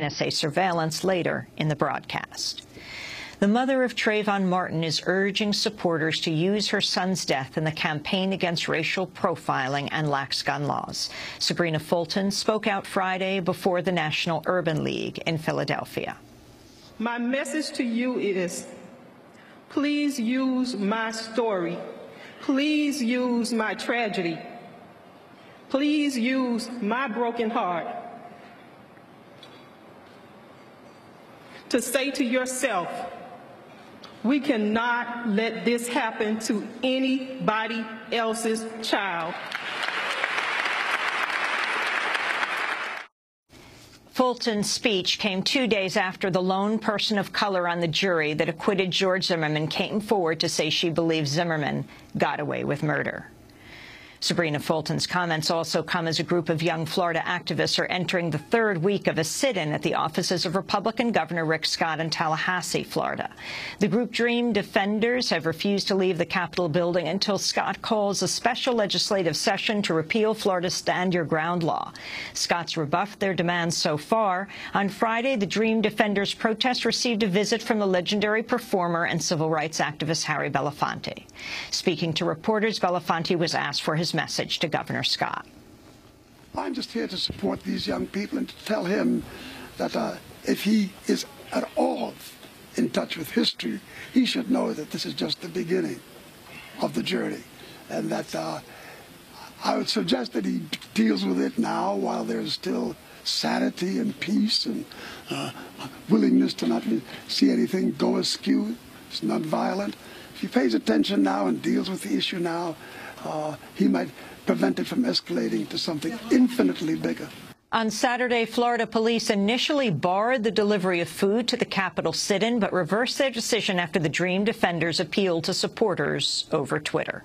NSA surveillance later in the broadcast. The mother of Trayvon Martin is urging supporters to use her son's death in the campaign against racial profiling and lax gun laws. Sybrina Fulton spoke out Friday before the National Urban League in Philadelphia. My message to you is, please use my story. Please use my tragedy. Please use my broken heart to say to yourself, we cannot let this happen to anybody else's child. Fulton's speech came two days after the lone person of color on the jury that acquitted George Zimmerman came forward to say she believes Zimmerman got away with murder. Sybrina Fulton's comments also come as a group of young Florida activists are entering the third week of a sit-in at the offices of Republican Governor Rick Scott in Tallahassee, Florida. The group Dream Defenders have refused to leave the Capitol building until Scott calls a special legislative session to repeal Florida's Stand Your Ground law. Scott's rebuffed their demands so far. On Friday, the Dream Defenders protest received a visit from the legendary performer and civil rights activist Harry Belafonte. Speaking to reporters, Belafonte was asked for his message to Governor Scott. I'm just here to support these young people and to tell him that uh, if he is at all in touch with history, he should know that this is just the beginning of the journey and that uh, I would suggest that he deals with it now while there's still sanity and peace and uh, willingness to not see anything go askew. It's not violent. If he pays attention now and deals with the issue now, uh, he might prevent it from escalating to something infinitely bigger. On Saturday, Florida police initially barred the delivery of food to the Capitol sit-in, but reversed their decision after the Dream Defenders appealed to supporters over Twitter.